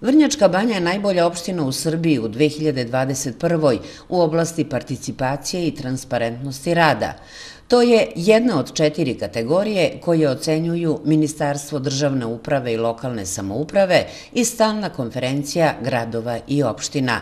Vrnjačka banja je najbolja opština u Srbiji u 2021. u oblasti participacije i transparentnosti rada. To je jedna od četiri kategorije koje ocenjuju Ministarstvo državne uprave i lokalne samouprave i stalna konferencija gradova i opština.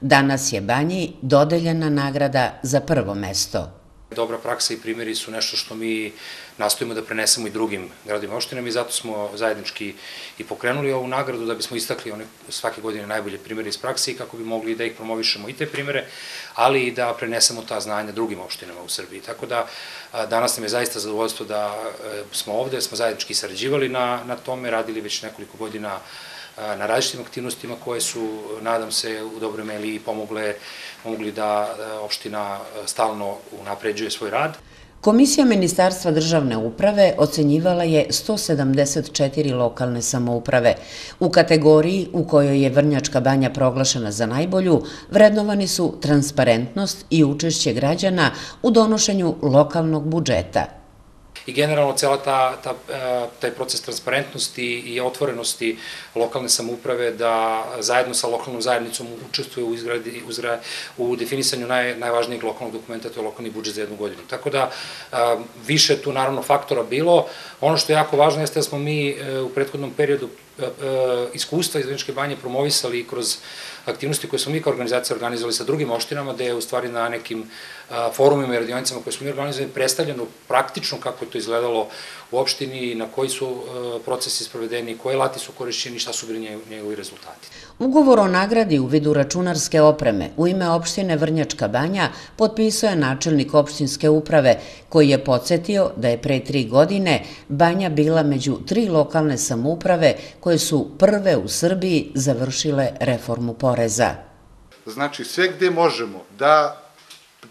Danas je banji dodeljena nagrada za prvo mesto. Dobra praksa i primjeri su nešto što mi nastojimo da prenesemo i drugim gradovima i opštinama i zato smo zajednički i pokrenuli ovu nagradu da bismo istakli one svake godine najbolje primjere iz prakse kako bi mogli da ih promovišemo i te primjere, ali i da prenesemo ta znanja drugim opštinama u Srbiji. Tako da danas nam je zaista zadovoljstvo da e, smo ovde, smo zajednički sarađivali na, na tome, radili već nekoliko godina na različitim aktivnostima koje su, nadam se, u dobroj meli pomogle, pomogli da opština stalno unapređuje svoj rad. Komisija Ministarstva državne uprave ocenjivala je 174 lokalne samouprave. U kategoriji u kojoj je Vrnjačka banja proglašena za najbolju, vrednovani su transparentnost i učešće građana u donošenju lokalnog budžeta i generalno cela ta, ta, e, taj proces transparentnosti i otvorenosti lokalne samouprave da zajedno sa lokalnom zajednicom učestvuje u, izgradi, uzgra, u definisanju naj, najvažnijeg lokalnog dokumenta, to je lokalni budžet za jednu godinu. Tako da e, više tu naravno faktora bilo. Ono što je jako važno jeste da smo mi e, u prethodnom periodu iskustva iz Vrničke banje promovisali kroz aktivnosti koje smo mi kao organizacija organizovali sa drugim opštinama, gde je u stvari na nekim forumima i radionicama koje smo mi organizovali predstavljeno praktično kako je to izgledalo u opštini, na koji su e, procesi sprovedeni, koje lati su korišćeni, šta su bili njegovi rezultati. Ugovor o nagradi u vidu računarske opreme u ime opštine Vrnjačka banja potpisao je načelnik opštinske uprave, koji je podsjetio da je pre tri godine banja bila među tri lokalne samouprave koje su prve u Srbiji završile reformu poreza. Znači, sve gde možemo da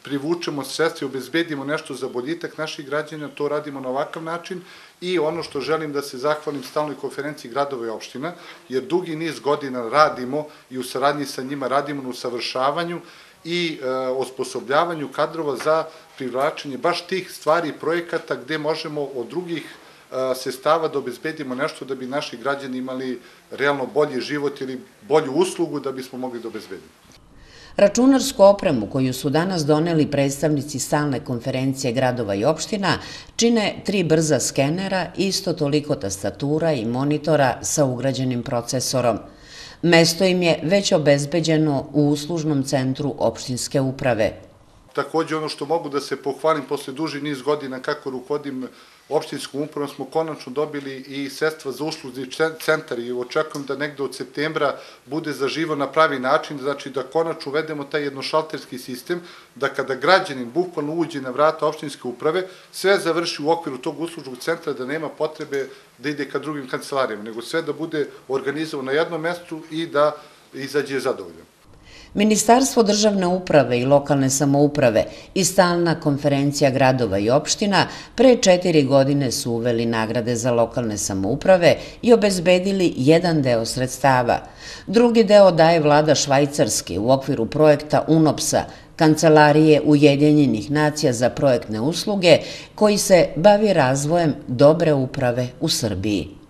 privučemo sredstva i obezbedimo nešto za boljitak naših građana, to radimo na ovakav način i ono što želim da se zahvalim stalnoj konferenciji gradova i opština, jer dugi niz godina radimo i u saradnji sa njima radimo na usavršavanju i e, osposobljavanju kadrova za privlačenje baš tih stvari i projekata gde možemo od drugih sestava da obezbedimo nešto da bi naši građani imali realno bolji život ili bolju uslugu da bismo mogli da obezbedimo. Računarsku opremu koju su danas doneli predstavnici stalne konferencije gradova i opština čine tri brza skenera, isto toliko tastatura i monitora sa ugrađenim procesorom. Mesto im je već obezbeđeno u uslužnom centru opštinske uprave. Takođe ono što mogu da se pohvalim posle duži niz godina kako rukodim opštinskom upravom smo konačno dobili i sredstva za uslužni centar i očekujem da negde od septembra bude zaživo na pravi način, znači da konačno uvedemo taj jednošalterski sistem, da kada građanin bukvalno uđe na vrata opštinske uprave, sve završi u okviru tog uslužnog centra, da nema potrebe da ide ka drugim kancelarijama, nego sve da bude organizovano na jednom mestu i da izađe zadovoljno. Ministarstvo državne uprave i lokalne samouprave i stalna konferencija gradova i opština pre četiri godine su uveli nagrade za lokalne samouprave i obezbedili jedan deo sredstava. Drugi deo daje vlada Švajcarski u okviru projekta UNOPS-a, Kancelarije Ujedinjenih nacija za projektne usluge, koji se bavi razvojem dobre uprave u Srbiji.